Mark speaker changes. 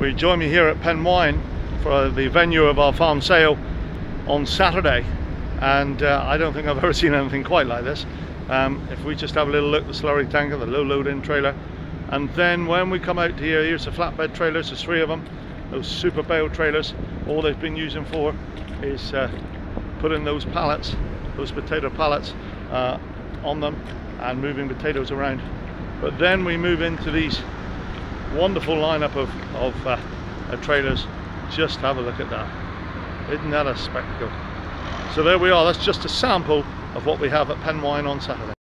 Speaker 1: We join me here at Penwine for the venue of our farm sale on Saturday and uh, I don't think I've ever seen anything quite like this. Um, if we just have a little look at the slurry tanker, the low load in trailer and then when we come out here, here's the flatbed trailers, there's three of them, those super bale trailers, all they've been using for is uh, putting those pallets, those potato pallets uh, on them and moving potatoes around. But then we move into these wonderful lineup of, of uh, uh, trailers. Just have a look at that. Isn't that a spectacle? So there we are, that's just a sample of what we have at Penwine on Saturday.